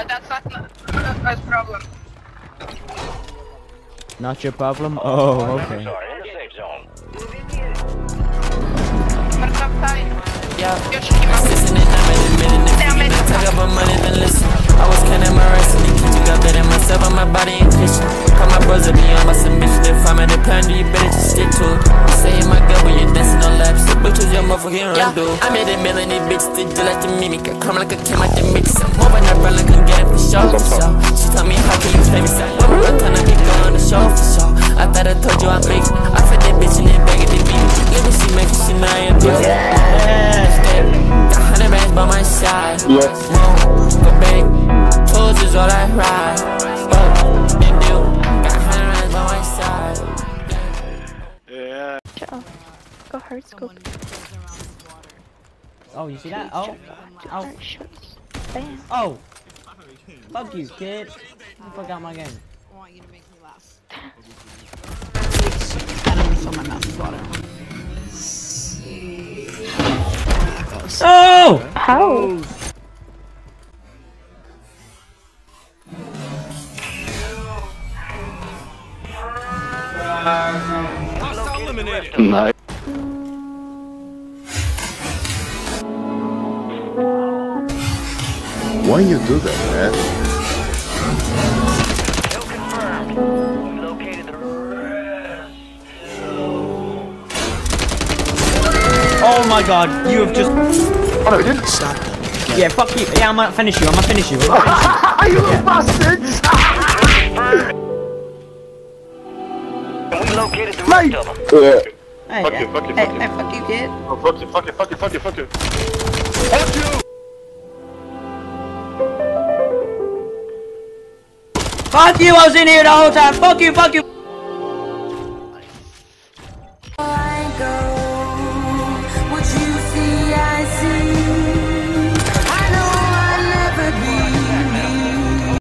Uh, that's not a problem. Not your problem? Oh, okay. Sorry, in the safe zone. What's up, Ty? Yeah. I'm admitting if Damn you it. can talk about money, then listen. I was counting my rights in the kitchen, got better myself on my body and kitchen. Call my brother beyond my submission. If I'm in the plan, do you better just stick to it. You say my gut when you're dancing on laps. So bitches, your motherfucking. I made a million, these bitches did you like the mimic. I come like a came out the mix. I'm moving that brand like I'm getting for sure, for sure. She told me, how can you play me? So, I'm trying be going to show for sure. I thought I told you I make it. I fed that bitch in that bag of the beat. Let me see, make it see now I am good. Got hundred bands by my side. Yeah. Smoke, go back. Toes is all I ride. Fuck, big deal. Got hundred bands by my side. Yeah. Go hard scope. Oh, you see that? Oh, oh, Bam. oh. Fuck you, kid. You fuck out my game. I want you to make me laugh. I don't fill my mouth with water. Oh! How? Nice. Why you do that, man? Kill confirmed. Located the Oh my god, you have just. Oh no, it didn't stop. Yeah, fuck you. Yeah, I'm gonna finish you. I'm gonna finish you. Gonna finish you. Are you little bastards? We located the Mate. rest of them. Yeah. Hey, Fuck you, fuck you, fuck you. hey, fuck you, kid. Oh, fuck you, fuck you, fuck you, fuck you, fuck you. Fuck you! Fuck you, I was in here the whole time. Fuck you, fuck you.